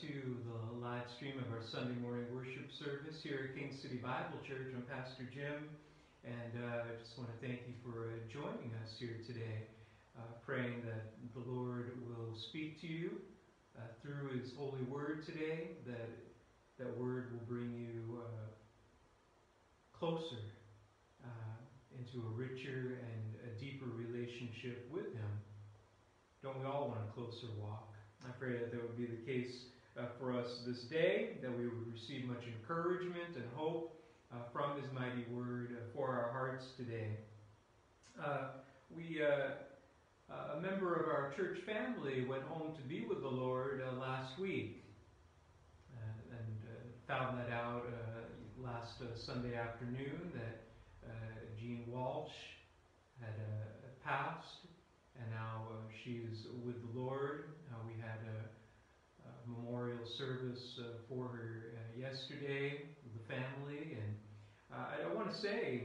to the live stream of our Sunday morning worship service here at King City Bible Church. I'm Pastor Jim, and uh, I just want to thank you for uh, joining us here today, uh, praying that the Lord will speak to you uh, through His holy word today, that that word will bring you uh, closer uh, into a richer and a deeper relationship with Him. Don't we all want a closer walk? I pray that that would be the case uh, for us this day, that we would receive much encouragement and hope uh, from His mighty word uh, for our hearts today. Uh, we, uh, a member of our church family went home to be with the Lord last week and found that out last Sunday afternoon that Jean Walsh had passed and now uh, she is with the Lord. Uh, we had a, a memorial service uh, for her yesterday with the family, and I, I want to say,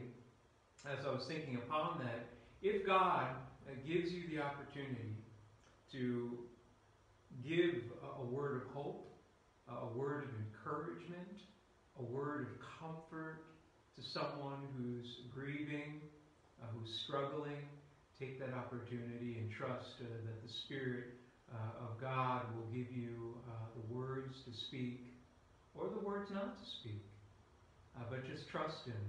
as I was thinking upon that, if God gives you the opportunity to give a, a word of hope, a word of encouragement, a word of comfort to someone who's grieving, uh, who's struggling, take that opportunity and trust uh, that the Spirit uh, of God will give you uh, the words to speak or the words not to speak. Uh, but just trust Him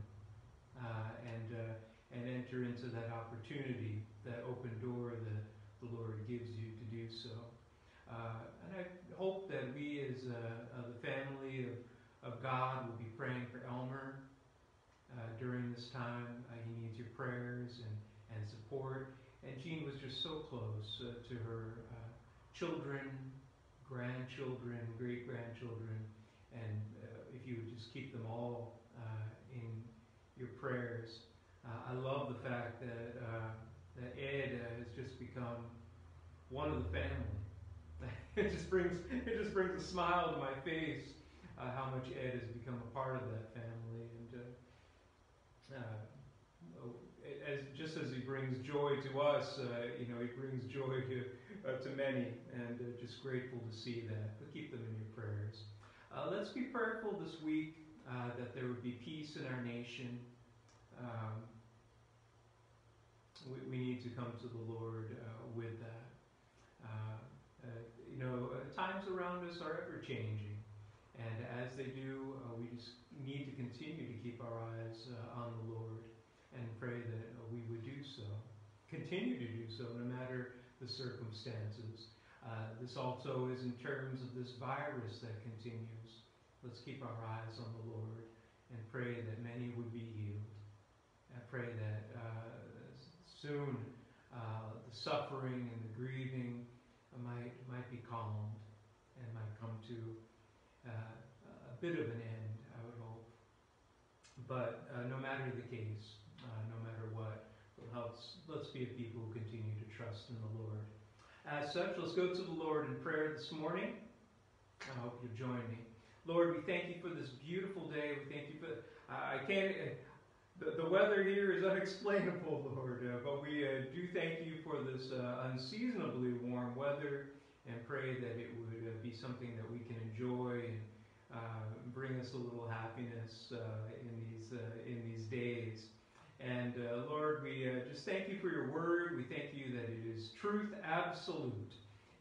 uh, and, uh, and enter into that opportunity, that open door that the Lord gives you to do so. and I hope that we as the family of, of God will be praying for Elmer during this time. he needs your prayers and and support. And Jean was just so close uh, to her uh, children, grandchildren, great grandchildren, and uh, if you would just keep them all uh, in your prayers. Uh, I love the fact that uh, that Ed has just become one of the family. it just brings it just brings a smile to my face how much Ed has become a part of that family and as just as he brings joy to us, uh, you know, he brings joy to uh, to many, and uh, just grateful to see that. But keep them in your prayers. Uh, let's be prayerful this week uh, that there would be peace in our nation. Um, we, we, need to come to the Lord uh, with that. you know, times around us are ever changing. And as they do, we just need to continue to keep our eyes on the Lord and pray that uh, we would do so, continue to do so, no matter the circumstances. Uh, this also is in terms of this virus that continues. Let's keep our eyes on the Lord and pray that many would be healed. I pray that uh, soon uh, the suffering and the grieving might might be calmed and might come to uh, a bit of an end, I would hope. But uh, no matter the case, uh, no matter what. Let's, let's be a people who continue to trust in the Lord. As such, let's go to the Lord in prayer this morning. I hope you'll join me. Lord, we thank you for this beautiful day. We thank you for, uh, I can't, uh, the, the weather here is unexplainable, Lord, uh, but we uh, do thank you for this uh, unseasonably warm weather and pray that it would uh, be something that we can enjoy and bring us a little happiness And uh, Lord, we uh, just thank you for your word. We thank you that it is truth absolute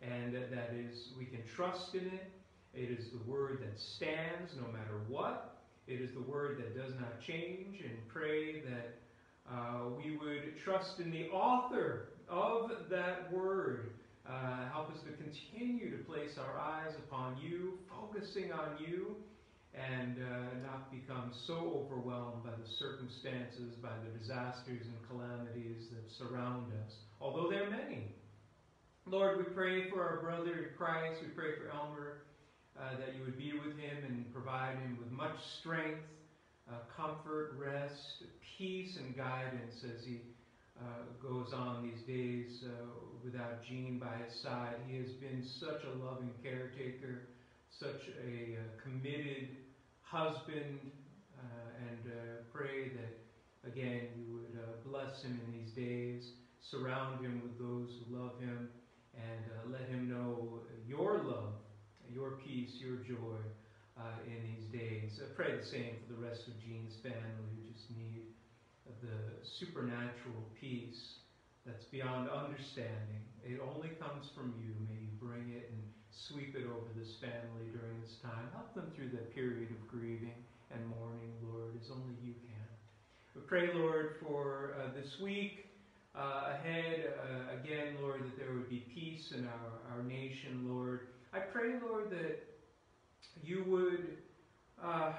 and that is we can trust in it. It is the word that stands no matter what. It is the word that does not change and pray that uh, we would trust in the author of that word. Uh, help us to continue to place our eyes upon you, focusing on you, and uh, not become so overwhelmed by the circumstances, by the disasters and calamities that surround us, although there are many. Lord, we pray for our brother in Christ. We pray for Elmer, uh, that you would be with him and provide him with much strength, uh, comfort, rest, peace, and guidance as he uh, goes on these days uh, without Jean by his side. He has been such a loving caretaker, such a uh, committed husband uh, and uh, pray that, again, you would uh, bless him in these days, surround him with those who love him, and let him know your love, your peace, your joy uh, in these days. Pray the same for the rest of Jean's family who just need the supernatural peace that's beyond understanding. It only comes from you. May you bring it and sweep it over this family during this time. Help them through that period of grieving and mourning, Lord, as only you can. We pray, Lord, for uh, this week uh, ahead. Uh, again, Lord, that there would be peace in our, our nation, Lord. I pray, Lord, that you would uh,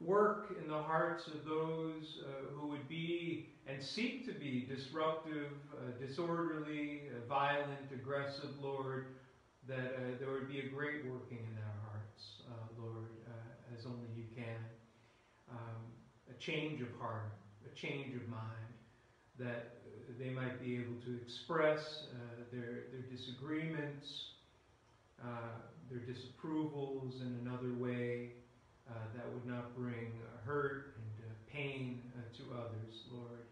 work in the hearts of those uh, who would be and seek to be disruptive, uh, disorderly, uh, violent, aggressive, Lord, that uh, there would be a great working in their hearts, uh, Lord, uh, as only you can. Um, a change of heart, a change of mind, that they might be able to express their, their disagreements, their disapprovals in another way, uh, that would not bring uh, hurt and uh, pain to others, Lord.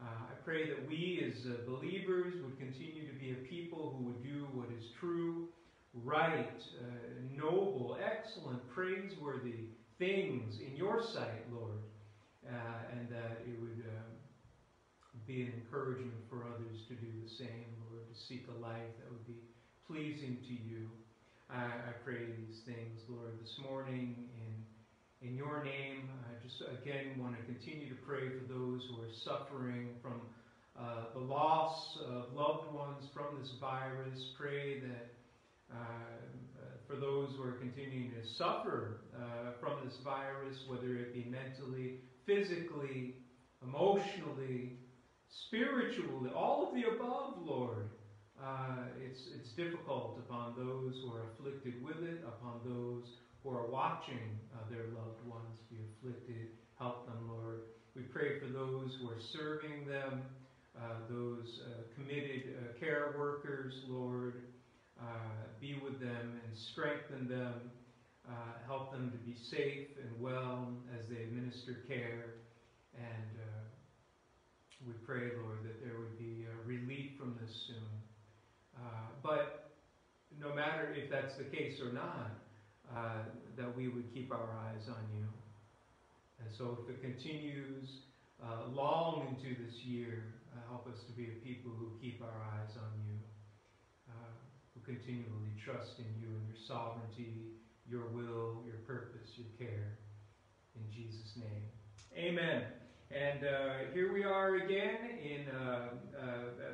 Uh, I pray that we as uh, believers would continue to be a people who would do what is true, right, uh, noble, excellent, praiseworthy things in your sight, Lord, and that it would um, be an encouragement for others to do the same, Lord, to seek a life that would be pleasing to you. I, I pray these things, Lord, this morning in, in your name. I just again want to continue to pray for those who are suffering from uh, the loss of loved ones from this virus. Pray that uh, for those who are continuing to suffer uh, from this virus, whether it be mentally, physically, emotionally, spiritually, all of the above, Lord. Uh, it's, it's difficult upon those who are afflicted with it, upon those who are watching uh, their loved ones be afflicted. Help them, Lord. We pray for those who are serving them, uh, those uh, committed uh, care workers, Lord. Uh, be with them and strengthen them. help them to be safe and well as they administer care. And we pray, Lord, that there would be relief from this soon. Uh, but no matter if that's the case or not, uh, that we would keep our eyes on you. And so if it continues uh, long into this year, uh, help us to be a people who keep our eyes on you, uh, who continually trust in you and your sovereignty, your will, your purpose, your care. In Jesus' name. Amen. And uh, here we are again in uh, uh,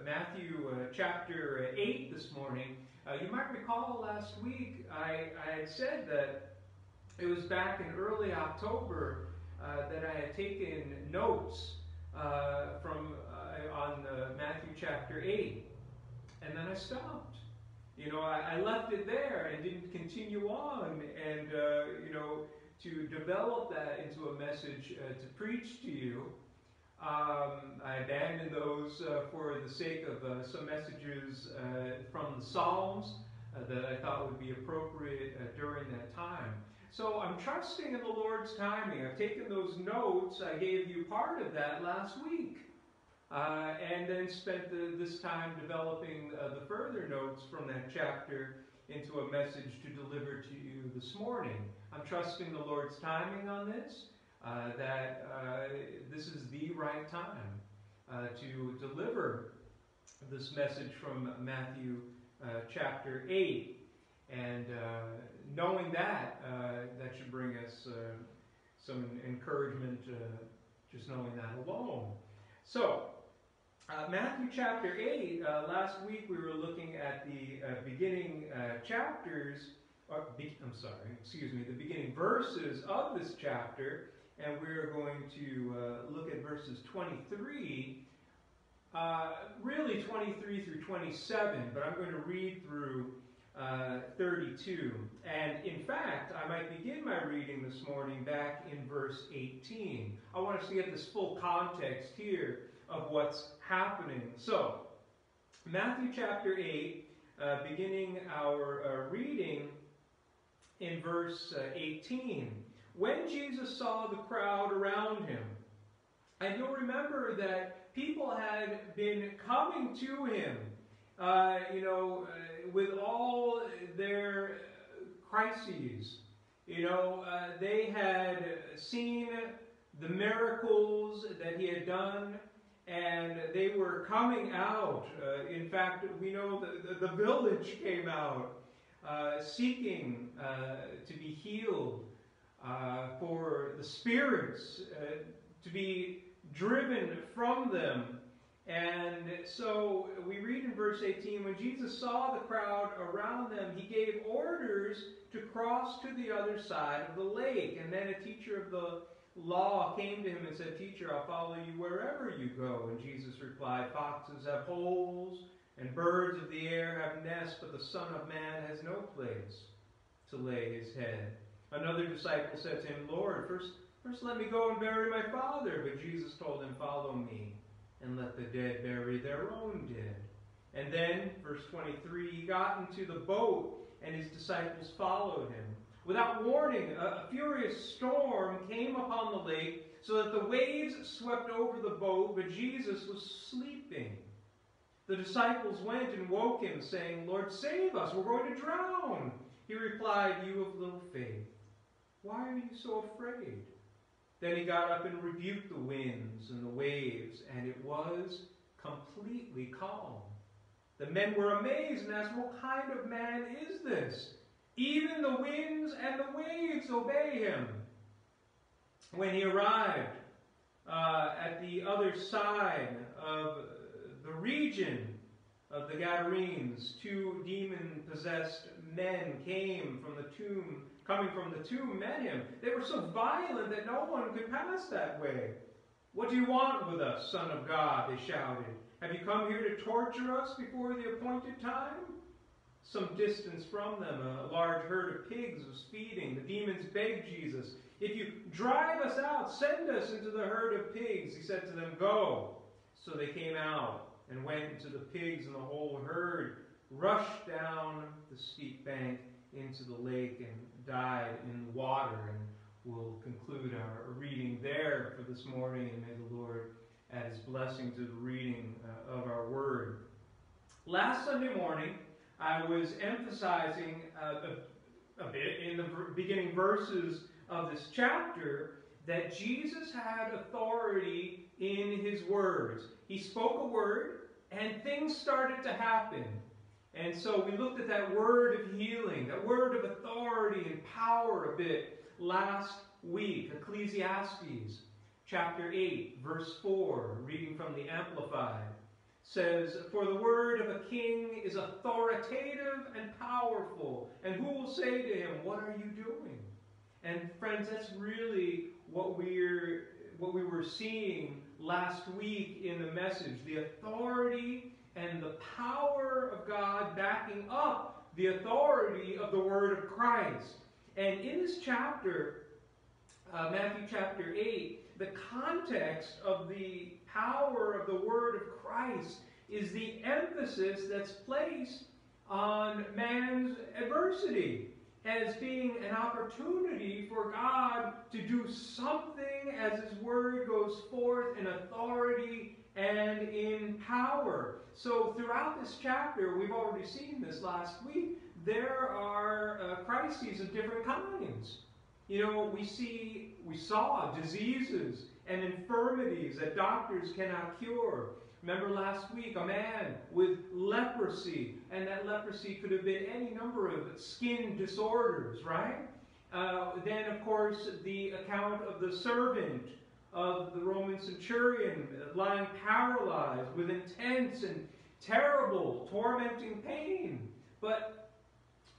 Matthew uh, chapter 8 this morning. Uh, you might recall last week I, I, had said that it was back in early October uh, that I had taken notes from on Matthew chapter 8. And then I stopped. You know, I, I, left it there and didn't continue on. And, you know, to develop that into a message uh, to preach to you. Um, I abandoned those uh, for the sake of uh, some messages uh, from the Psalms uh, that I thought would be appropriate uh, during that time. So I'm trusting in the Lord's timing. I've taken those notes. I gave you part of that last week. and then spent the, this time developing the further notes from that chapter into a message to deliver to you this morning. I'm trusting the Lord's timing on this, uh, that uh, this is the right time uh, to deliver this message from Matthew uh, chapter 8. And uh, knowing that, uh, that should bring us some encouragement, just knowing that alone. So, uh, Matthew chapter 8, uh, last week we were looking at the uh, beginning uh, chapters, or, be, I'm sorry, excuse me, the beginning verses of this chapter, and we're going to uh, look at verses 23, uh, really 23 through 27, but I'm going to read through 32. And in fact, I might begin my reading this morning back in verse 18. I want us to get this full context here of what's happening. So, Matthew chapter 8, uh, beginning our uh, reading in verse uh, 18. When Jesus saw the crowd around him, and you'll remember that people had been coming to him, uh, you know, uh, with all their crises. You know, uh, they had seen the miracles that he had done, and they were coming out. Uh, in fact, we know that the, the village came out uh, seeking uh, to be healed, uh, for the spirits uh, to be driven from them. And so we read in verse 18 when Jesus saw the crowd around them, he gave orders to cross to the other side of the lake. And then a teacher of the law came to him and said, Teacher, I'll follow you wherever you go. And Jesus replied, Foxes have holes, and birds of the air have nests, but the Son of Man has no place to lay his head. Another disciple said to him, Lord, first, first let me go and bury my father. But Jesus told him, Follow me, and let the dead bury their own dead. And then, verse 23, he got into the boat, and his disciples followed him. Without warning, a, furious storm came upon the lake, so that the waves swept over the boat, but Jesus was sleeping. The disciples went and woke him, saying, Lord, save us, we're going to drown. He replied, You of little faith, why are you so afraid? Then he got up and rebuked the winds and the waves, and it was completely calm. The men were amazed and asked, What kind of man is this? Even the winds and the waves obey him. When he arrived uh, at the other side of the region of the Gadarenes, two demon-possessed men came from the tomb, coming from the tomb, met him. They were so violent that no one could pass that way. What do you want with us, Son of God? They shouted. Have you come here to torture us before the appointed time? Some distance from them, a large herd of pigs was feeding. The demons begged Jesus, If you drive us out, send us into the herd of pigs. He said to them, Go. So they came out and went into the pigs, and the whole herd rushed down the steep bank into the lake and died in the water. And we'll conclude our reading there for this morning, and may the Lord add his blessing to the reading uh, of our word. Last Sunday morning, I was emphasizing uh, a, a bit in the beginning verses of this chapter that Jesus had authority in his words. He spoke a word, and things started to happen. And so we looked at that word of healing, that word of authority and power a bit last week. Ecclesiastes chapter 8, verse 4, reading from the Amplified, says, For the word of a king is authoritative and powerful, and who will say to him, What are you doing? And friends, that's really what we're what we were seeing last week in the message the authority and the power of God backing up the authority of the Word of Christ. And in this chapter, uh, Matthew chapter 8, the context of the power of the Word of Christ is the emphasis that's placed on man's adversity as being an opportunity for God to do something as His Word goes forth in authority and in power. So, throughout this chapter, we've already seen this last week, there are uh, crises of different kinds. You know, we see, we saw diseases and infirmities that doctors cannot cure. Remember last week, a man with leprosy, and that leprosy could have been any number of skin disorders, right? Uh, then, of course, the account of the servant of the Roman centurion lying paralyzed with intense and terrible, tormenting pain. But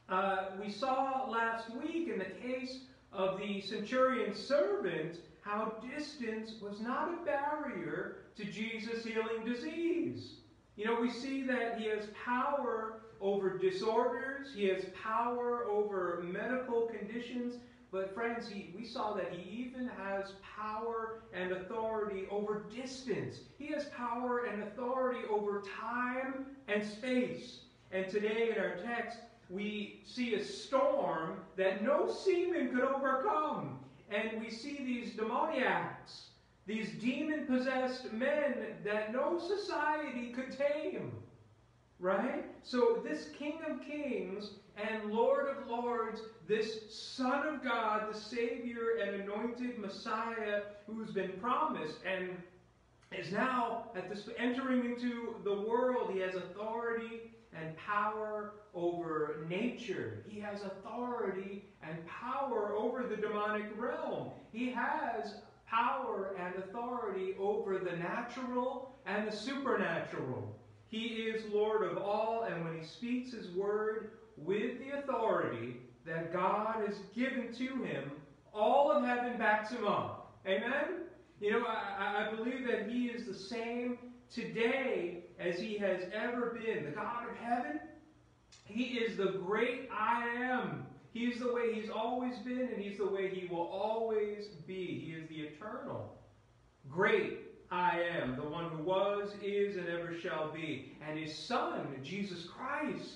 uh, we saw last week in the case of the centurion's servant how distance was not a barrier to Jesus healing disease. You know, we see that he has power over disorders, he has power over medical conditions, but friends, he, we saw that he even has power and authority over distance. He has power and authority over time and space. And today in our text, we see a storm that no seaman could overcome. And we see these demoniacs, these demon possessed men that no society could tame. right? So this King of Kings and Lord of Lords, this Son of God, the Savior and anointed Messiah who's been promised and is now at this entering into the world. He has authority and power over nature. He has authority and power over the demonic realm. He has power and authority over the natural and the supernatural. He is Lord of all, and when he speaks his word with the authority that God has given to him, all of heaven backs him up. Amen? You know, I, I believe that he is the same today as he has ever been. The God of heaven, he is the great I am. He's the way he's always been, and he's the way he will always be. He is the eternal, great I am, the one who was, is, and ever shall be. And his Son, Jesus Christ,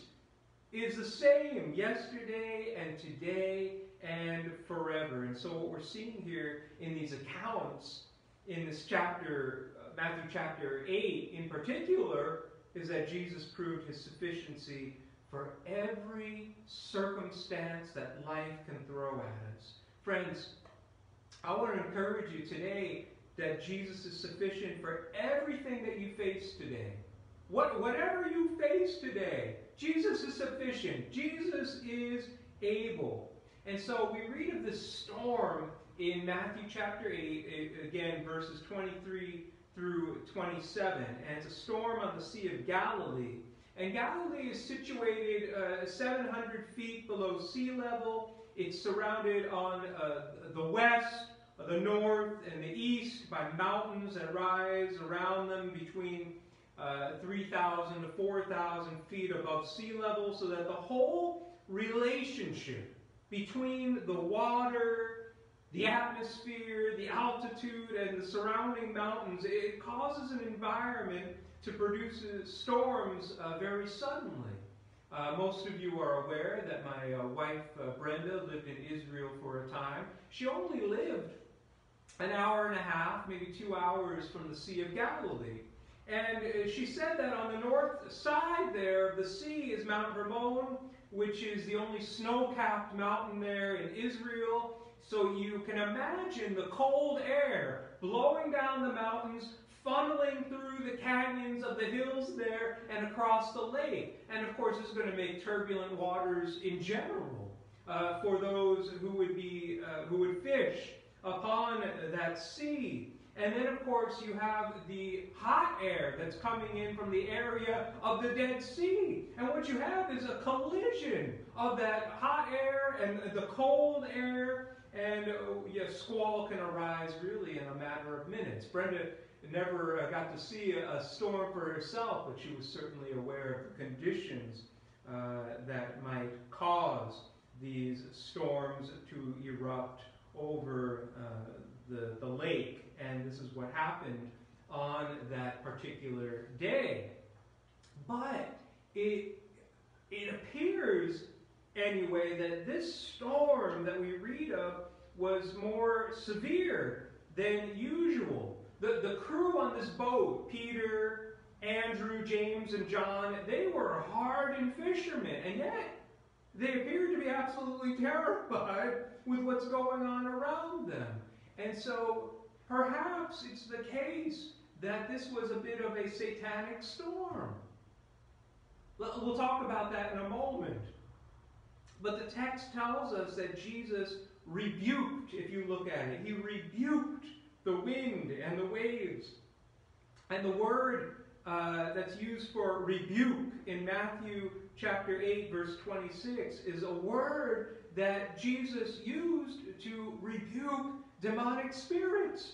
is the same yesterday and today and forever. And so, what we're seeing here in these accounts in this chapter, Matthew chapter 8 in particular, is that Jesus proved his sufficiency for every circumstance that life can throw at us. Friends, I want to encourage you today that Jesus is sufficient for everything that you face today. What, whatever you face today, Jesus is sufficient. Jesus is able. And so we read of this storm in Matthew chapter 8, again, verses 23 through 27. And it's a storm on the Sea of Galilee. And Galilee is situated uh, 700 feet below sea level. It's surrounded on uh, the west, the north, and the east by mountains that rise around them between uh, 3,000 to 4,000 feet above sea level, so that the whole relationship between the water, the atmosphere, the altitude, and the surrounding mountains, it causes an environment to produce storms uh, very suddenly. Uh, most of you are aware that my uh, wife uh, Brenda lived in Israel for a time. She only lived an hour and a half, maybe two hours from the Sea of Galilee. And uh, she said that on the north side there of the sea is Mount Hermon, which is the only snow capped mountain there in Israel. So you can imagine the cold air blowing down the mountains, funneling through the canyons of the hills there and across the lake. And of course, is going to make turbulent waters in general uh, for those who would be uh, who would fish upon that sea. And then, of course, you have the hot air that's coming in from the area of the Dead Sea. And what you have is a collision of that hot air and the cold air, and oh, yeah, squall can arise really in a matter of minutes. Brenda never uh, got to see a, a, storm for herself, but she was certainly aware of the conditions uh, that might cause these storms to erupt over uh, the, the lake, and this is what happened on that particular day. But it, it appears, anyway, that this storm that we read of was more severe than usual. The, the crew on this boat, Peter, Andrew, James, and John, they were hardened fishermen, and yet they appeared to be absolutely terrified with what's going on around them. And so perhaps it's the case that this was a bit of a satanic storm. We'll talk about that in a moment. But the text tells us that Jesus rebuked, if you look at it, he rebuked the wind and the waves. And the word uh, that's used for rebuke in Matthew chapter 8, verse 26, is a word that Jesus used to rebuke demonic spirits.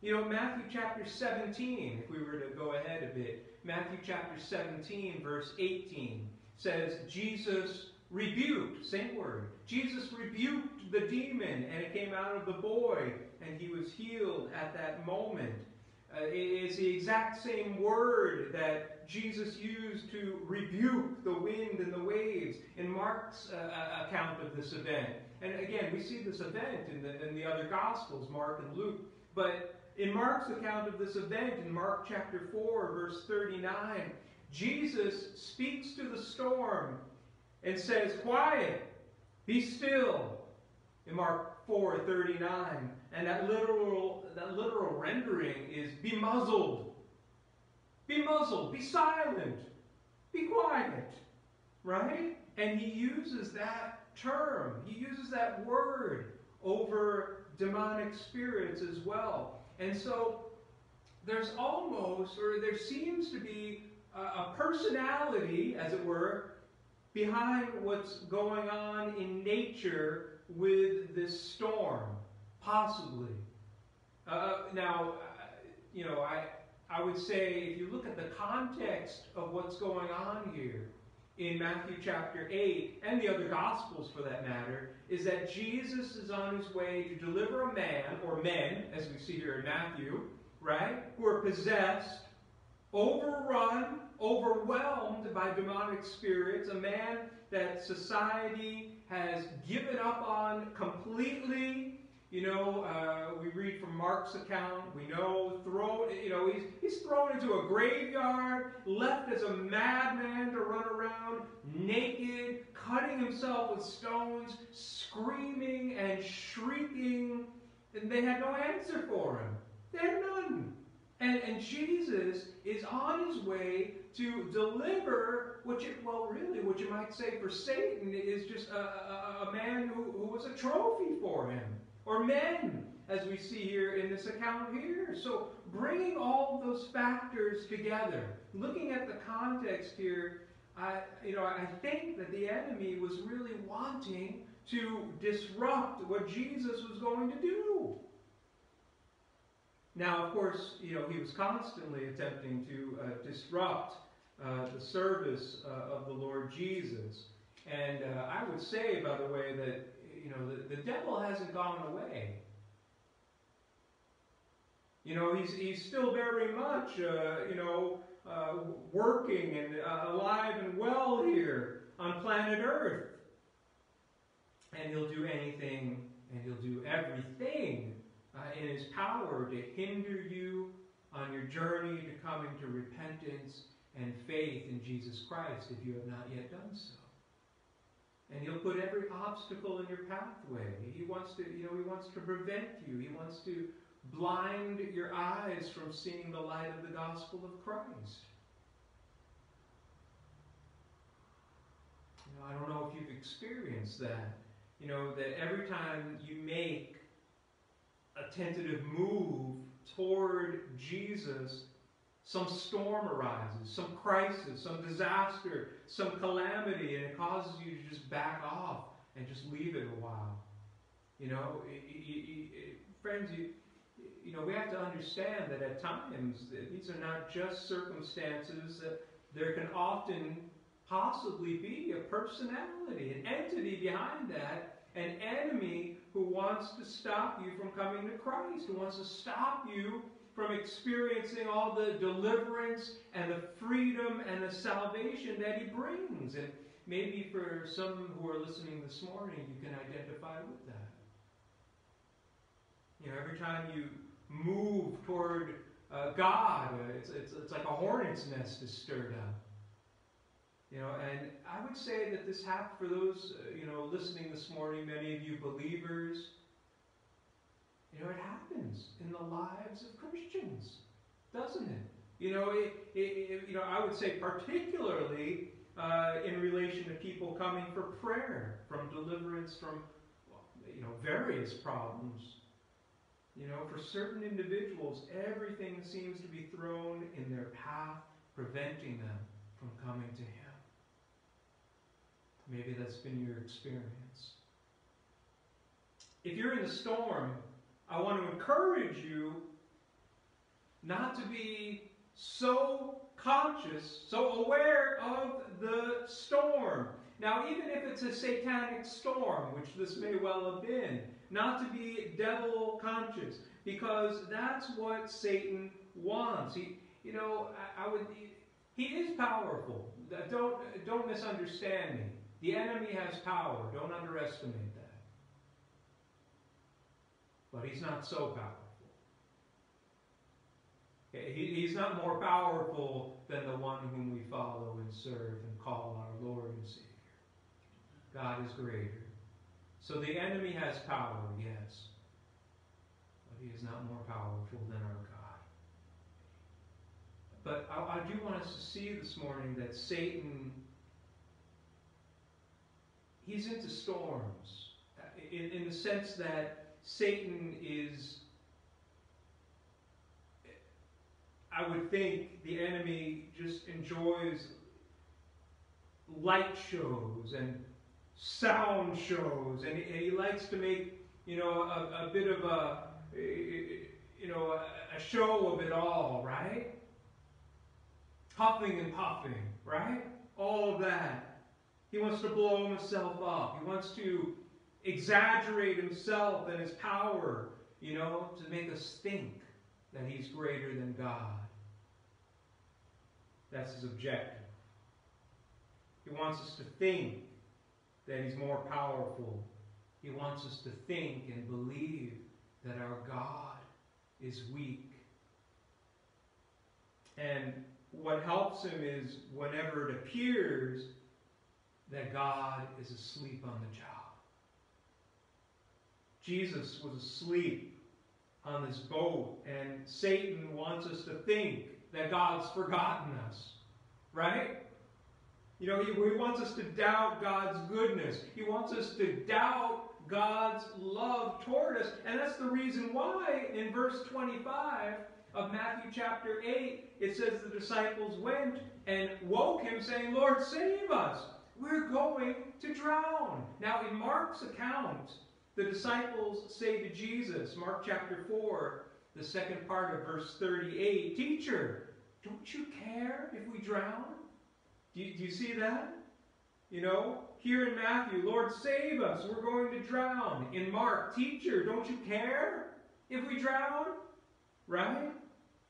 You know, Matthew chapter 17, if we were to go ahead a bit, Matthew chapter 17, verse 18 says, Jesus rebuked, same word, Jesus rebuked the demon and it came out of the boy and he was healed at that moment. Uh, it is the exact same word that Jesus used to rebuke the wind and the waves in Mark's uh, uh, account of this event. And again, we see this event in the, in the other Gospels, Mark and Luke. But in Mark's account of this event, in Mark chapter 4, verse 39, Jesus speaks to the storm and says, Quiet, be still, in Mark 4 39. And that literal, that literal rendering is be muzzled. Be muzzled, be silent, be quiet. Right? And he uses that term, he uses that word over demonic spirits as well. And so there's almost, or there seems to be a, a personality, as it were, behind what's going on in nature with this storm, possibly. Uh, now, uh, you know, I, I would say if you look at the context of what's going on here in Matthew chapter 8, and the other Gospels for that matter, is that Jesus is on his way to deliver a man, or men, as we see here in Matthew, right, who are possessed, overrun, overwhelmed by demonic spirits, a man that society has given up on completely. You know, uh, we read from Mark's account. We know thrown. You know, he's he's thrown into a graveyard, left as a madman to run around naked, cutting himself with stones, screaming and shrieking, and they had no answer for him. They had none. And, and Jesus is on his way to deliver what you, well, really, what you might say for Satan is just a, a, a man who, who was a trophy for him, or men, as we see here in this account here. So, bringing all those factors together, looking at the context here, I, you know, I think that the enemy was really wanting to disrupt what Jesus was going to do. Now, of course, you know, he was constantly attempting to uh, disrupt uh, the service uh, of the Lord Jesus. And uh, I would say, by the way, that, you know, the, the devil hasn't gone away. You know, he's, he's still very much, uh, you know, uh, working and alive and well here on planet Earth. And he'll do anything and he'll do everything uh, in his power to hinder you on your journey to coming to repentance and faith in Jesus Christ if you have not yet done so. And he'll put every obstacle in your pathway. He wants to, you know, he wants to prevent you. He wants to blind your eyes from seeing the light of the gospel of Christ. You know, I don't know if you've experienced that. You know, that every time you make a tentative move toward Jesus, some storm arises, some crisis, some disaster, some calamity, and it causes you to just back off and just leave it a while. You know, friends, you, you know, we have to understand that at times these are not just circumstances. That there can often possibly be a personality, an entity behind that an enemy who wants to stop you from coming to Christ, who wants to stop you from experiencing all the deliverance and the freedom and the salvation that he brings. And maybe for some who are listening this morning, you can identify with that. You know, every time you move toward uh, God, it's, it's, it's like a hornet's nest is stirred up. You know, and I would say that this happened for those, uh, you know, listening this morning, many of you believers. You know, it happens in the lives of Christians, doesn't it? You know, it, it, it you know, I would say particularly uh, in relation to people coming for prayer, from deliverance from, you know, various problems. You know, for certain individuals, everything seems to be thrown in their path, preventing them from coming to Him. Maybe that's been your experience. If you're in the storm, I want to encourage you not to be so conscious, so aware of the storm. Now, even if it's a satanic storm, which this may well have been, not to be devil conscious, because that's what Satan wants. He, you know, I, I would, he is powerful. Don't, don't misunderstand me. The enemy has power. Don't underestimate that. But he's not so powerful. He, he's not more powerful than the one whom we follow and serve and call our Lord and Savior. God is greater. So the enemy has power, yes, but he is not more powerful than our God. But I do want us to see this morning that Satan, he's into storms uh, in, in the sense that Satan is I would think the enemy just enjoys light shows and sound shows, and, and he likes to make, you know, a, a bit of a, you know, a, show of it all, right? Huffing and puffing, right? All that. He wants to blow himself up. He wants to exaggerate himself and his power, you know, to make us think that he's greater than God. That's his objective. He wants us to think that he's more powerful. He wants us to think and believe that our God is weak. And what helps him is whenever it appears that God is asleep on the job. Jesus was asleep on this boat, and Satan wants us to think that God's forgotten us. Right? You know, he, he wants us to doubt God's goodness. He wants us to doubt God's love toward us. And that's the reason why in verse 25 of Matthew chapter 8, it says the disciples went and woke him, saying, Lord, save us. We're going to drown. Now, in Mark's account, the disciples say to Jesus, Mark chapter 4, the second part of verse 38, Teacher, don't you care if we drown? Do you, do you see that? You know, here in Matthew, Lord, save us. We're going to drown. In Mark, teacher, don't you care if we drown? Right?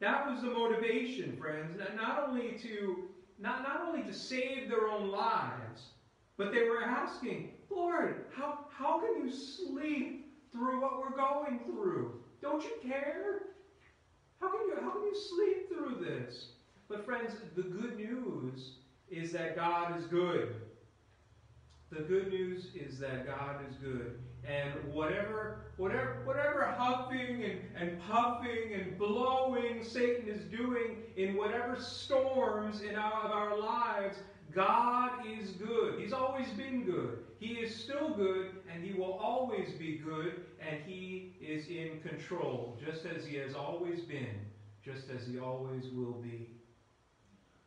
That was the motivation, friends. Not only to not, not only to save their own lives, but they were asking, Lord, how, how can you sleep through what we're going through? Don't you care? How can you, how can you sleep through this? But friends, the good news is that God is good. The good news is that God is good. And whatever, whatever, whatever huffing and, and puffing and blowing Satan is doing in whatever storms in our, God is good. He's always been good. He is still good, and He will always be good, and He is in control, just as He has always been, just as He always will be.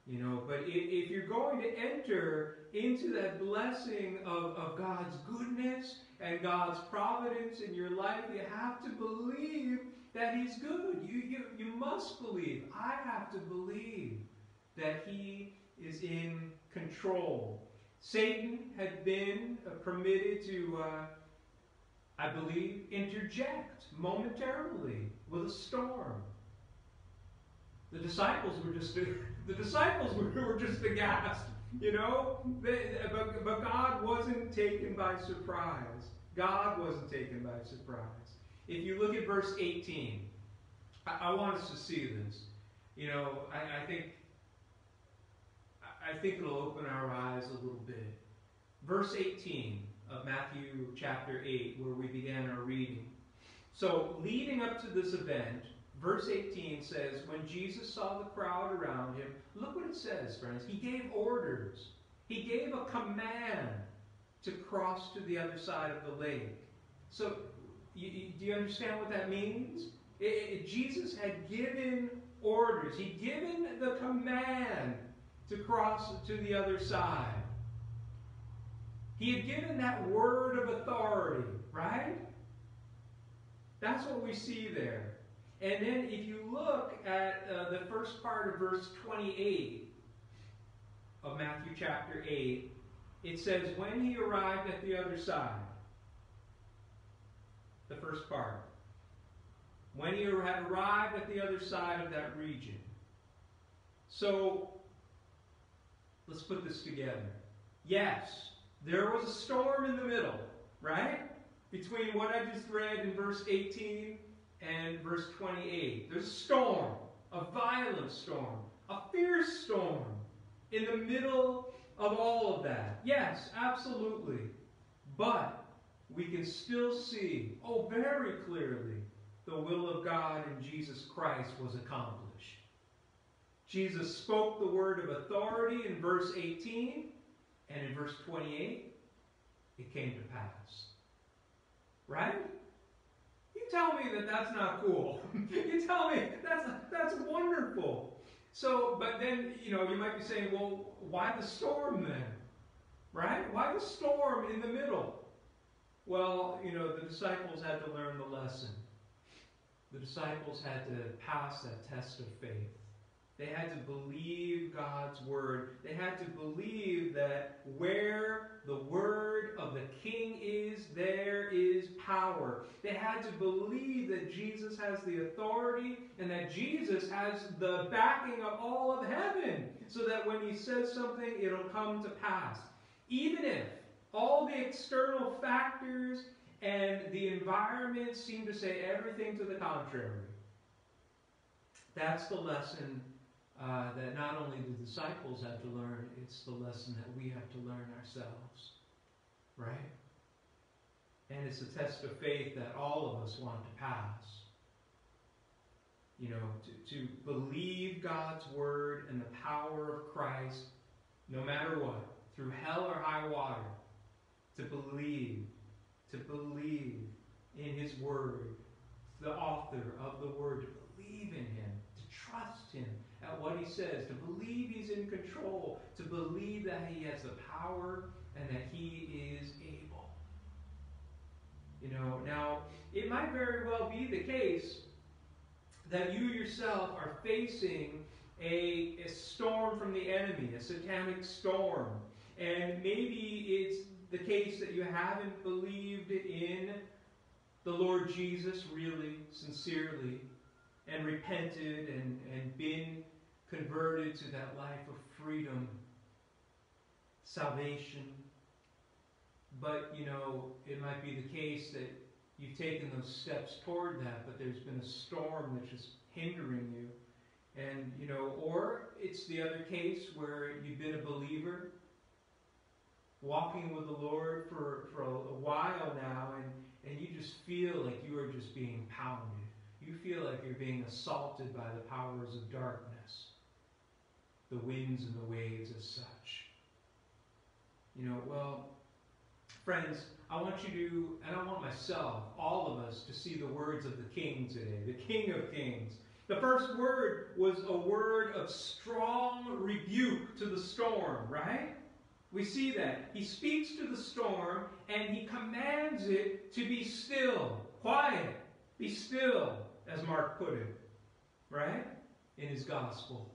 You know, but if, you're going to enter into that blessing of, of God's goodness and God's providence in your life, you have to believe that He's good. You, you, you must believe. I have to believe that He is in control. Satan had been uh, permitted to, uh, I believe, interject momentarily with a storm. The disciples were just the disciples were, just aghast, you know. But, but God wasn't taken by surprise. God wasn't taken by surprise. If you look at verse 18, I, I want us to see this. You know, I, I think I think it'll open our eyes a little bit. Verse 18 of Matthew chapter 8, where we began our reading. So, leading up to this event, verse 18 says, When Jesus saw the crowd around him, look what it says, friends. He gave orders, he gave a command to cross to the other side of the lake. So, you, you, do you understand what that means? It, it, Jesus had given orders, he'd given the command to cross to the other side. He had given that word of authority, right? That's what we see there. And then if you look at uh, the first part of verse 28 of Matthew chapter 8, it says, When he arrived at the other side, the first part, when he had arrived at the other side of that region. So Let's put this together. Yes, there was a storm in the middle, right? Between what I just read in verse 18 and verse 28. There's a storm. a violent storm, a fierce storm, in the middle of all of that. Yes, absolutely. But we can still see, oh, very clearly, the will of God in Jesus Christ was accomplished. Jesus spoke the word of authority in verse 18, and in verse 28, it came to pass. Right? You tell me that that's not cool. you tell me that's that's wonderful. So, but then you know you might be saying, well, why the storm then? Right? Why the storm in the middle? Well, you know the disciples had to learn the lesson. The disciples had to pass that test of faith. They had to believe God's word. They had to believe that where the word of the king is, there is power. They had to believe that Jesus has the authority and that Jesus has the backing of all of heaven so that when he says something, it'll come to pass. Even if all the external factors and the environment seem to say everything to the contrary. That's the lesson uh, that not only the disciples had to learn, it's the lesson that we have to learn ourselves. Right? And it's a test of faith that all of us want to pass. You know, to, to believe God's word and the power of Christ, no matter what, through hell or high water, to believe, to believe in his word, the author of the word, to believe in him, to trust him, at what he says, to believe he's in control, to believe that he has the power and that he is able. You know, now, it might very well be the case that you yourself are facing a, a storm from the enemy, a satanic storm. And maybe it's the case that you haven't believed in the Lord Jesus really, sincerely, and repented and, and been converted to that life of freedom, salvation. But, you know, it might be the case that you've taken those steps toward that, but there's been a storm that's just hindering you. And, you know, or it's the other case where you've been a believer, walking with the Lord for, for a, a while now, and, and you just feel like you are just being pounded. You feel like you're being assaulted by the powers of darkness the winds and the waves as such. You know, well, friends, I want you to, and I want myself, all of us, to see the words of the King today, the King of Kings. The first word was a word of strong rebuke to the storm, right? We see that. He speaks to the storm and he commands it to be still, quiet, be still, as Mark put it, right? In his gospel.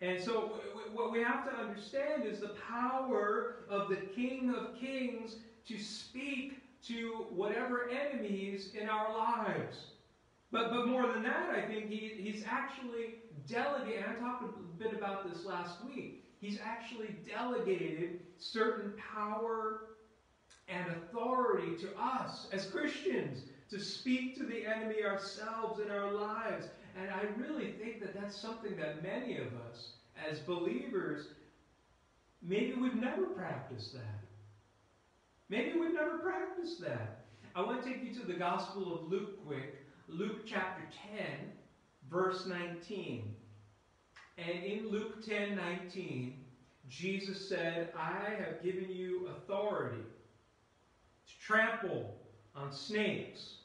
And so what we have to understand is the power of the King of Kings to speak to whatever enemies in our lives. But, but more than that, I think he, he's actually delegated, I talked a bit about this last week, he's actually delegated certain power and authority to us as Christians to speak to the enemy ourselves in our lives. And I really think that that's something that many of us, as believers, maybe we've never practiced that. Maybe we've never practiced that. I want to take you to the Gospel of Luke quick. Luke chapter 10, verse 19. And in Luke 10 19, Jesus said, I have given you authority to trample on snakes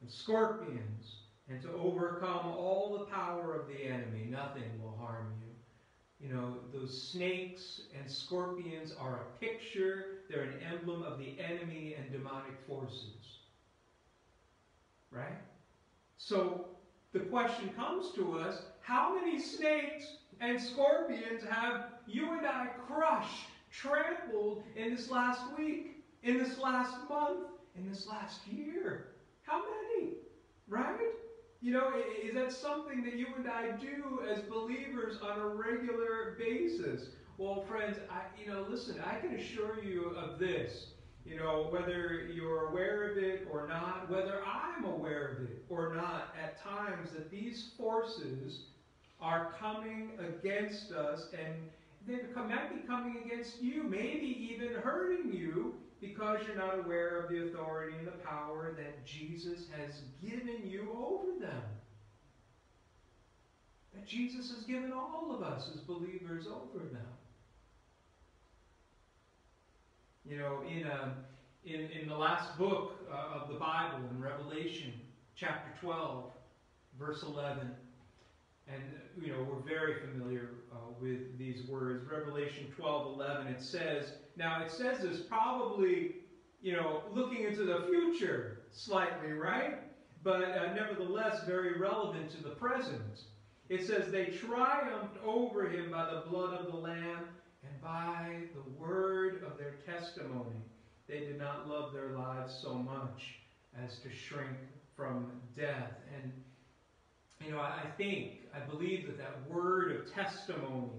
and scorpions and to overcome all the power of the enemy. Nothing will harm you. You know, those snakes and scorpions are a picture, they're an emblem of the enemy and demonic forces. Right? So the question comes to us how many snakes and scorpions have you and I crushed, trampled in this last week, in this last month, in this last year? How many? Right? You know, is that something that you and I do as believers on a regular basis? Well, friends, I, you know, listen, I can assure you of this, you know, whether you're aware of it or not, whether I'm aware of it or not, at times that these forces are coming against us and they might be coming against you, maybe even hurting you because you're not aware of the authority and the power that Jesus has given you over them. That Jesus has given all of us as believers over them. You know, in, uh, in, in the last book uh, of the Bible, in Revelation chapter 12, verse 11, and, you know, we're very familiar uh, with these words. Revelation 12, 11, it says, now it says this probably, you know, looking into the future slightly, right? But uh, nevertheless, very relevant to the present. It says, they triumphed over him by the blood of the Lamb and by the word of their testimony. They did not love their lives so much as to shrink from death. And, you know, I think, I believe that that word of testimony,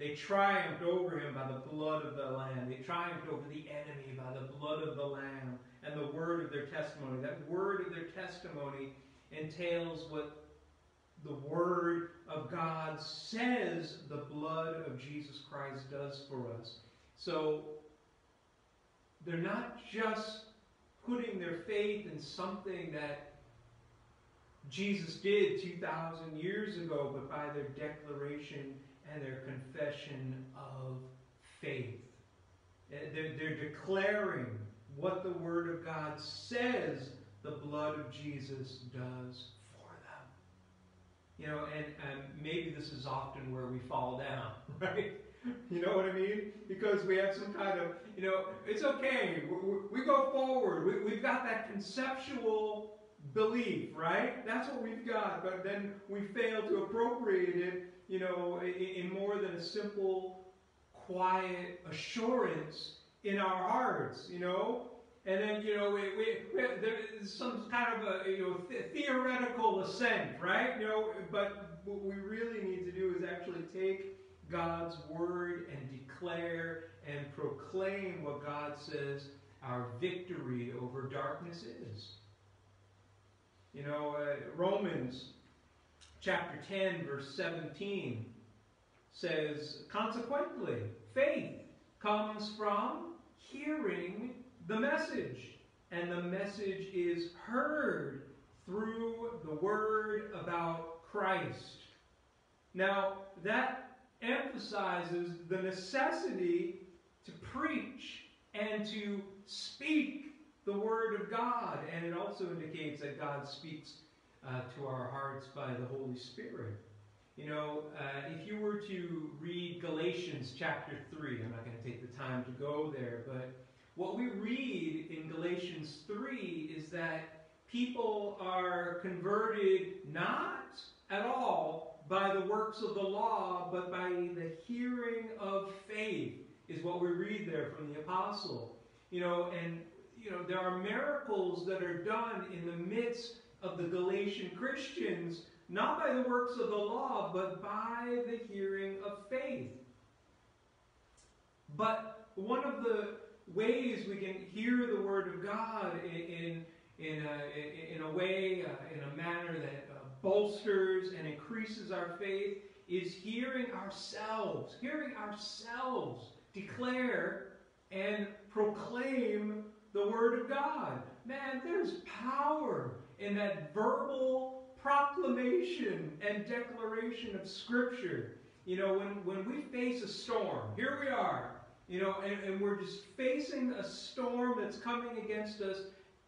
they triumphed over him by the blood of the Lamb. They triumphed over the enemy by the blood of the Lamb and the word of their testimony. That word of their testimony entails what the Word of God says the blood of Jesus Christ does for us. So they're not just putting their faith in something that Jesus did 2,000 years ago, but by their declaration and their confession of faith. Eh, they're, they're declaring what the Word of God says the blood of Jesus does for them. you know, and, and maybe this is often where we fall down, right? You know what I mean? Because we have some kind of, you know, it's okay. We, we go forward. We, we've got that conceptual belief, right? That's what we've got. But then we fail to appropriate it, you know, in, more than a simple, quiet assurance in our hearts, you know? And then, you know, we, we, there's some kind of a you know, th theoretical assent, right? You know, but what we really need to do is actually take God's word and declare and proclaim what God says our victory over darkness is. You know, uh, Romans chapter 10, verse 17 says, Consequently, faith comes from hearing the message. And the message is heard through the word about Christ. Now, that emphasizes the necessity to preach and to speak the word of God. And it also indicates that God speaks uh, to our hearts by the Holy Spirit. You know, uh, if you were to read Galatians chapter 3, I'm not going to take the time to go there, but what we read in Galatians 3 is that people are converted not at all by the works of the law, but by the hearing of faith, is what we read there from the apostle. You know, and you know, there are miracles that are done in the midst of the Galatian Christians, not by the works of the law, but by the hearing of faith. But one of the ways we can hear the Word of God in, in, a, in a way, uh, in a manner that uh, bolsters and increases our faith is hearing ourselves, hearing ourselves declare and proclaim the Word of God. Man, there's power in that verbal proclamation and declaration of Scripture. You know, when, when we face a storm, here we are, you know, and, and we're just facing a storm that's coming against us,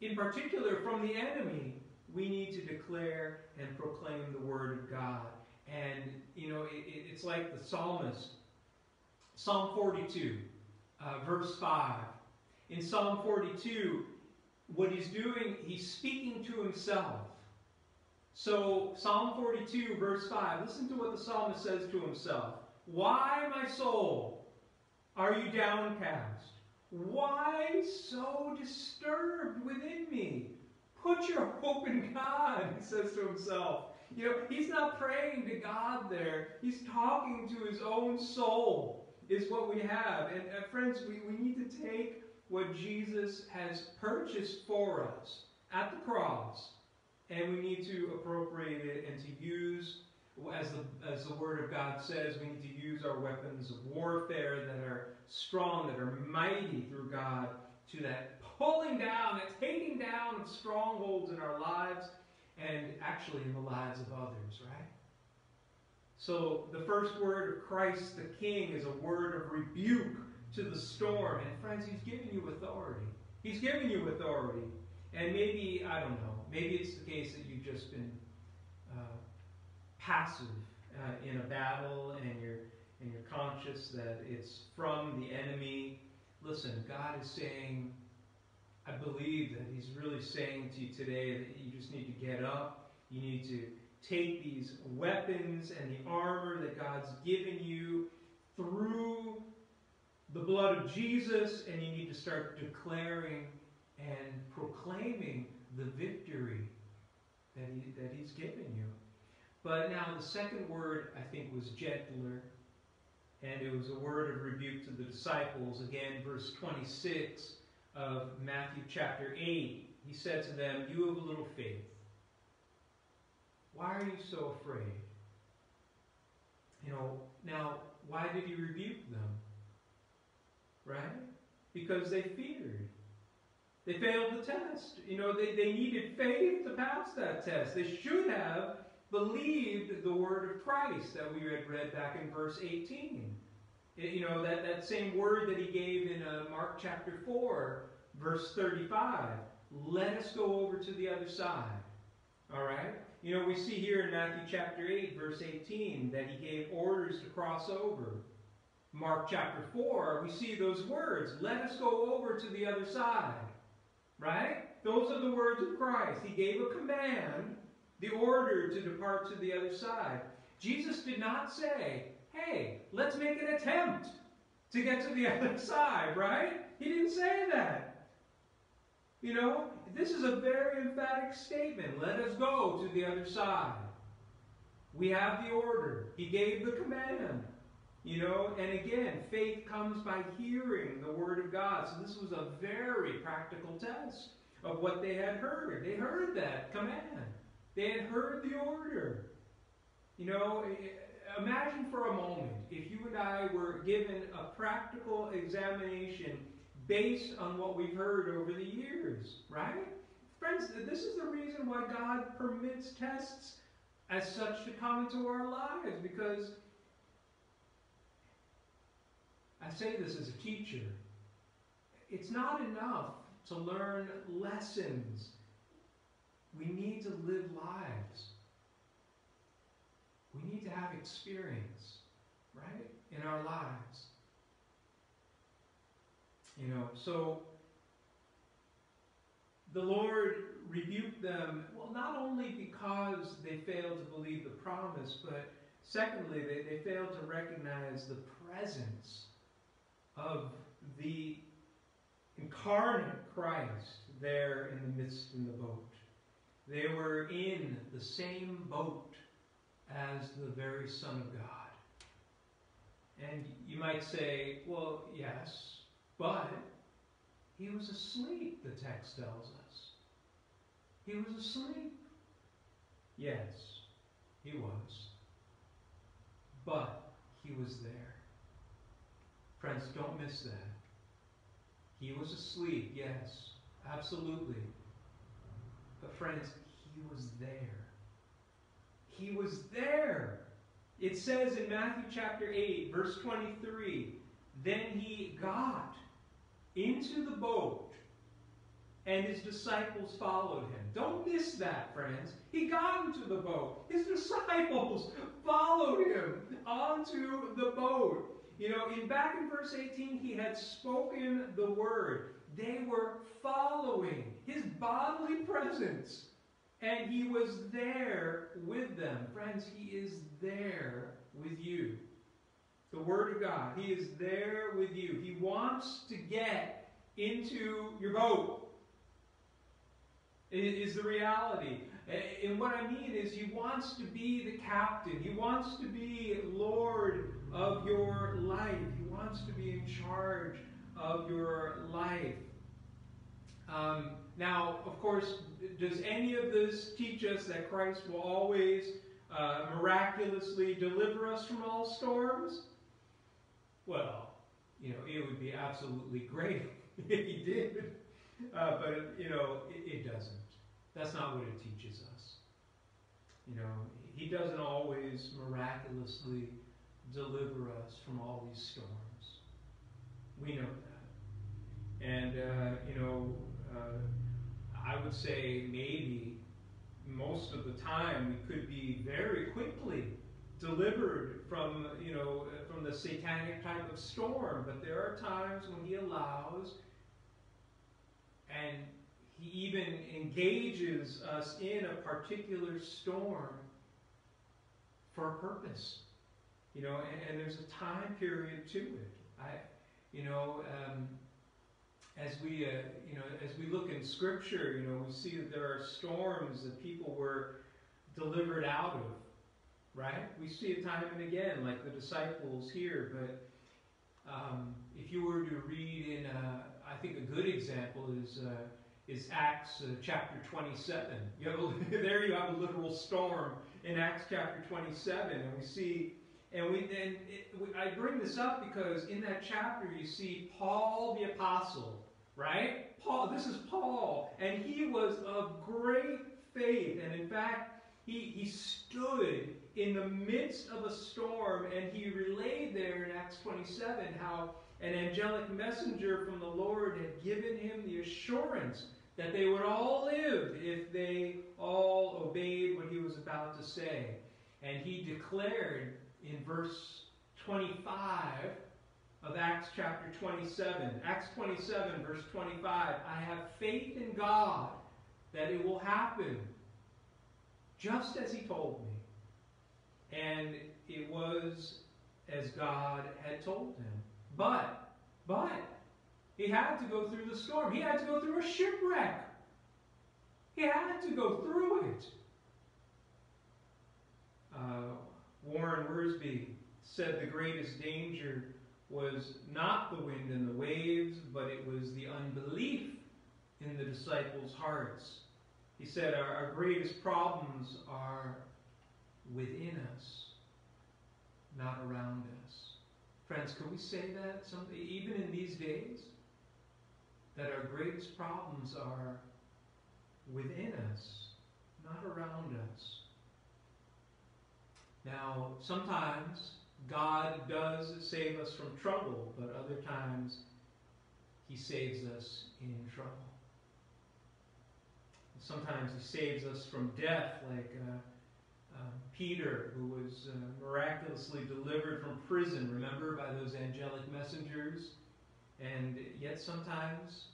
in particular from the enemy. We need to declare and proclaim the word of God. And, you know, it, it, it's like the psalmist. Psalm 42, uh, verse 5. In Psalm 42, what he's doing, he's speaking to himself. So, Psalm 42, verse 5, listen to what the psalmist says to himself. Why, my soul, are you downcast? Why so disturbed within me? Put your hope in God, he says to himself. You know, he's not praying to God there. He's talking to his own soul, is what we have. And friends, we, we need to take what Jesus has purchased for us at the cross, and we need to appropriate it and to use, as the, as the Word of God says, we need to use our weapons of warfare that are strong, that are mighty through God, to that pulling down, that taking down of strongholds in our lives and actually in the lives of others, right? So the first word of Christ the King is a word of rebuke to the storm. And friends, he's giving you authority. He's giving you authority. And maybe, I don't know, maybe it's the case that you've just been uh, passive uh, in a battle and you're, and you're conscious that it's from the enemy. Listen, God is saying, I believe that he's really saying to you today that you just need to get up. You need to take these weapons and the armor that God's given you through the blood of Jesus, and you need to start declaring and proclaiming the victory that, he, that He's given you. But now the second word, I think, was gentler, and it was a word of rebuke to the disciples. Again, verse 26 of Matthew chapter 8. He said to them, You have a little faith. Why are you so afraid? You know, now, why did he rebuke them? Right? Because they feared. They failed the test. You know, they, they needed faith to pass that test. They should have believed the word of Christ that we had read back in verse 18. It, you know, that, that same word that he gave in uh, Mark chapter 4, verse 35. Let us go over to the other side. All right? You know, we see here in Matthew chapter 8, verse 18, that he gave orders to cross over. Mark chapter 4, we see those words, let us go over to the other side. Right? Those are the words of Christ. He gave a command, the order to depart to the other side. Jesus did not say, hey, let's make an attempt to get to the other side, right? He didn't say that. You know, this is a very emphatic statement. Let us go to the other side. We have the order. He gave the command. You know, and again, faith comes by hearing the Word of God. So this was a very practical test of what they had heard. They heard that command. They had heard the order. You know, imagine for a moment if you and I were given a practical examination based on what we've heard over the years, right? Friends, this is the reason why God permits tests as such to come into our lives because I say this as a teacher. It's not enough to learn lessons. We need to live lives. We need to have experience, right, in our lives. You know, so the Lord rebuked them, well, not only because they failed to believe the promise, but secondly, they, they failed to recognize the presence of the incarnate Christ there in the midst in the boat. They were in the same boat as the very Son of God. And you might say, well, yes, but he was asleep, the text tells us. He was asleep. Yes, he was. But he was there. Friends, don't miss that. He was asleep, yes, absolutely. But friends, he was there. He was there. It says in Matthew chapter 8, verse 23, then he got into the boat and his disciples followed him. Don't miss that, friends. He got into the boat. His disciples followed him onto the boat. You know, in back in verse 18, he had spoken the word. They were following his bodily presence. And he was there with them. Friends, he is there with you. The Word of God. He is there with you. He wants to get into your boat. It is the reality. And what I mean is, He wants to be the captain. He wants to be Lord of your life. He wants to be in charge of your life. Um, now, of course, does any of this teach us that Christ will always uh, miraculously deliver us from all storms? Well, you know, it would be absolutely great if he did. Uh, but, you know, it, it doesn't. That's not what it teaches us. You know, he doesn't always miraculously deliver us from all these storms. We know that. And, uh, you know, uh, I would say maybe most of the time we could be very quickly delivered from, you know, from the satanic type of storm. But there are times when he allows and he even engages us in a particular storm for a purpose. You know, and, and there's a time period to it. I, you know, um, as we, uh, you know, as we look in Scripture, you know, we see that there are storms that people were delivered out of, right? We see it time and again, like the disciples here. But um, if you were to read in, uh, I think a good example is uh, is Acts uh, chapter 27. You a, there you have a literal storm in Acts chapter 27, and we see and we and I bring this up because in that chapter you see Paul the apostle, right? Paul, this is Paul, and he was of great faith, and in fact, he he stood in the midst of a storm, and he relayed there in Acts 27 how an angelic messenger from the Lord had given him the assurance that they would all live if they all obeyed what he was about to say. And he declared in verse 25 of Acts chapter 27. Acts 27, verse 25. I have faith in God that it will happen just as he told me. And it was as God had told him. But, but, he had to go through the storm. He had to go through a shipwreck. He had to go through it. Uh, Warren Wiersbe said the greatest danger was not the wind and the waves, but it was the unbelief in the disciples' hearts. He said our, our greatest problems are within us, not around us. Friends, can we say that someday, even in these days? That our greatest problems are within us, not around us. Now, sometimes God does save us from trouble, but other times He saves us in trouble. Sometimes He saves us from death, like uh, uh, Peter, who was uh, miraculously delivered from prison, remember, by those angelic messengers. And yet sometimes,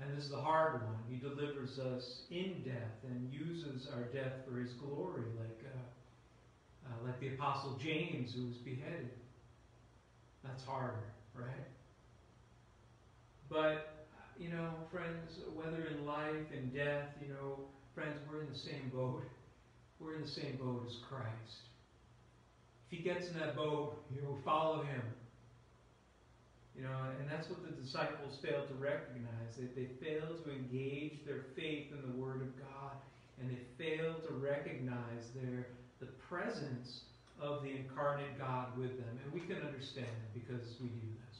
and this is the hard one, he delivers us in death and uses our death for his glory, like uh, uh, like the Apostle James, who was beheaded. That's harder, right? But, you know, friends, whether in life and death, you know, friends, we're in the same boat. We're in the same boat as Christ. If he gets in that boat, you know, follow him. You know, and that's what the disciples failed to recognize. That they failed to engage their faith in the Word of God, and they failed to recognize their the presence of the incarnate God with them. And we can understand because we do this.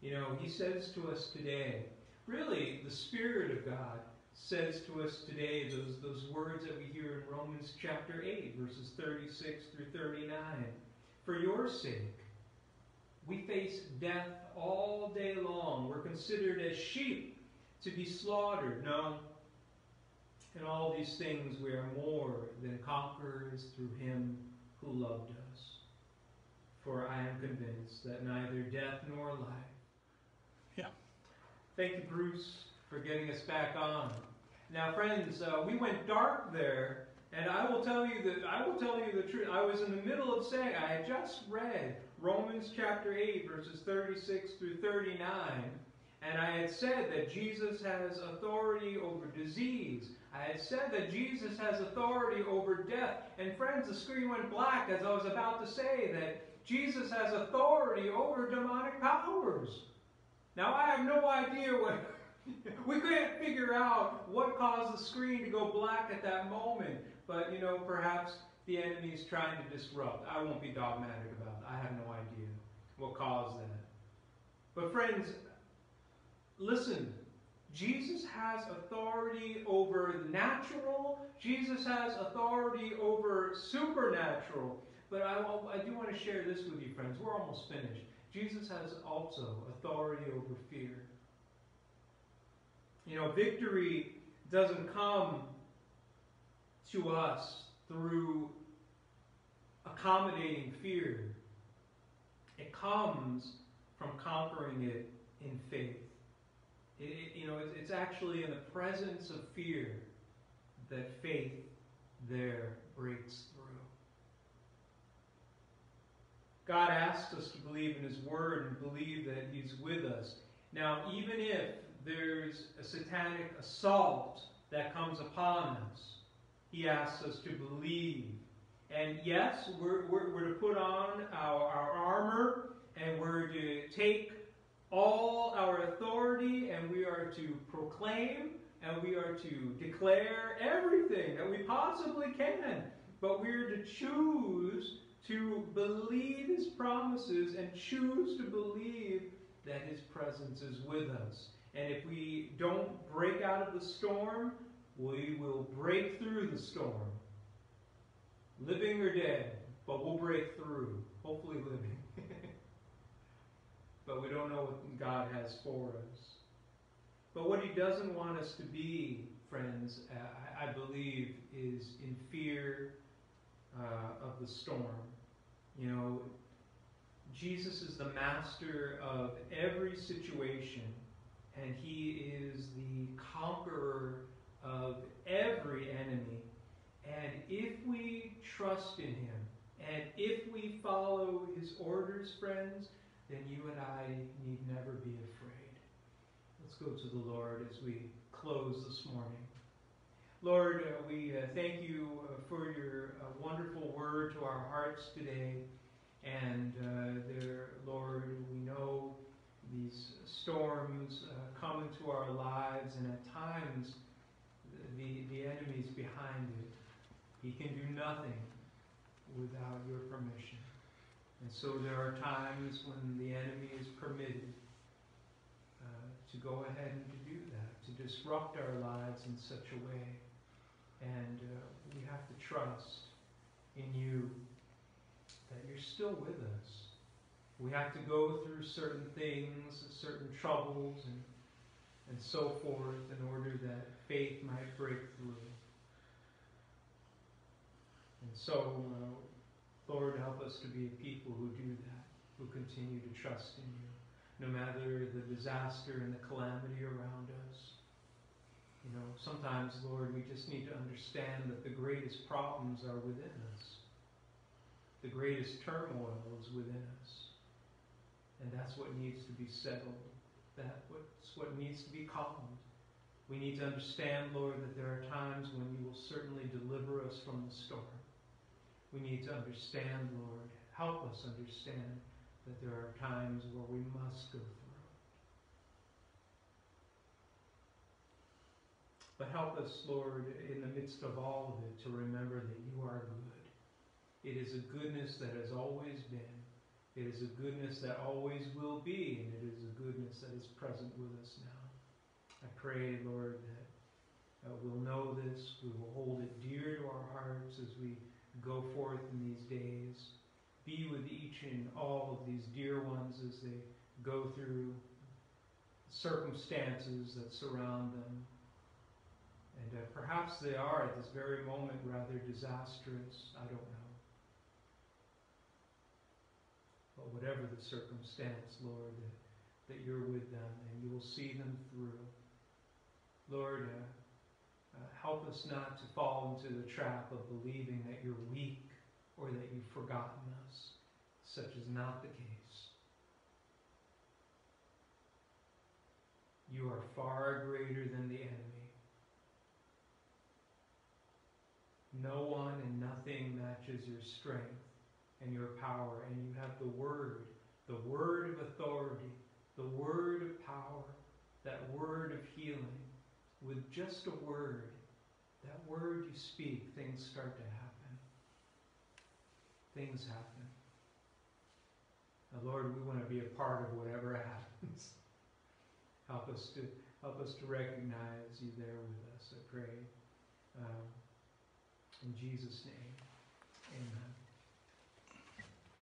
You know, he says to us today, really, the Spirit of God says to us today those, those words that we hear in Romans chapter 8, verses 36 through 39. For your sake, we face death all day long. We're considered as sheep to be slaughtered. No, in all these things, we are more than conquerors through him who loved us. For I am convinced that neither death nor life. Yeah. Thank you, Bruce, for getting us back on. Now, friends, uh, we went dark there, and I will tell you that I will tell you the truth. I was in the middle of saying I had just read Romans chapter 8, verses 36 through 39, and I had said that Jesus has authority over disease. I had said that Jesus has authority over death. And friends, the screen went black as I was about to say that Jesus has authority over demonic powers. Now, I have no idea what, we couldn't figure out what caused the screen to go black at that moment, but you know, perhaps the enemy is trying to disrupt. I won't be dogmatic about it. I have no idea what caused that. But friends, listen. Jesus has authority over natural. Jesus has authority over supernatural. But I, I do want to share this with you, friends. We're almost finished. Jesus has also authority over fear. You know, victory doesn't come to us through accommodating fear. It comes from conquering it in faith. It, it, you know, it's, it's actually in the presence of fear that faith there breaks through. God asks us to believe in His Word and believe that He's with us. Now, even if there's a satanic assault that comes upon us, He asks us to believe. And yes, we're, we're, we're to put on our, our armor and we're to take all our authority and we are to proclaim and we are to declare everything that we possibly can. But we're to choose to believe his promises and choose to believe that his presence is with us. And if we don't break out of the storm, we will break through the storm. Living or dead, but we'll break through. Hopefully living. but we don't know what God has for us. But what he doesn't want us to be, friends, I, believe, is in fear uh, of the storm. You know, Jesus is the master of every situation, and he is the conqueror of every enemy. And if we trust in him, and if we follow his orders, friends, then you and I need never be afraid. Let's go to the Lord as we close this morning. Lord, uh, we uh, thank you uh, for your uh, wonderful word to our hearts today. And uh, there, Lord, we know these storms uh, come into our lives, and at times the, the enemy is behind it. He can do nothing without your permission. And so there are times when the enemy is permitted uh, to go ahead and to do that, to disrupt our lives in such a way. And uh, we have to trust in you that you're still with us. We have to go through certain things, certain troubles, and, and so forth in order that faith might break through. And so, uh, Lord, help us to be a people who do that, who continue to trust in you, no matter the disaster and the calamity around us. You know, sometimes, Lord, we just need to understand that the greatest problems are within us. The greatest turmoil is within us. And that's what needs to be settled. That's what needs to be calmed. We need to understand, Lord, that there are times when you will certainly deliver us from the storm. We need to understand, Lord, help us understand that there are times where we must go through. But help us, Lord, in the midst of all of it, to remember that you are good. It is a goodness that has always been. It is a goodness that always will be, and it is a goodness that is present with us now. I pray, Lord, that uh, we'll know this. We will hold it dear to our hearts as we go forth in these days. Be with each and all of these dear ones as they go through circumstances that surround them. And uh, perhaps they are at this very moment rather disastrous. I don't know. But whatever the circumstance, Lord, that, that you're with them and you will see them through. Lord, uh, uh, help us not to fall into the trap of believing that you're weak or that you've forgotten us. Such is not the case. You are far greater than the enemy. No one and nothing matches your strength and your power, and you have the word, the word of authority, the word of power, that word of healing, with just a word, that word you speak, things start to happen. Things happen. Now, Lord, we want to be a part of whatever happens. Help us to help us to recognize you there with us. I pray. Um, in Jesus' name, Amen.